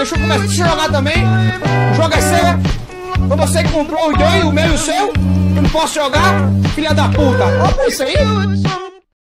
deixa eu começar a jogar também. Joga é seu. Foi você que comprou meu e o meu e o seu. Eu não posso jogar, filha da puta. Olha isso aí.